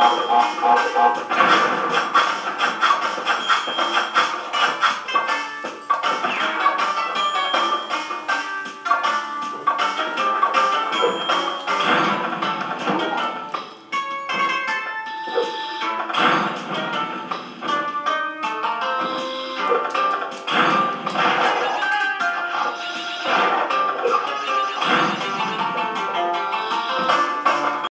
Oh, oh, oh, oh, oh.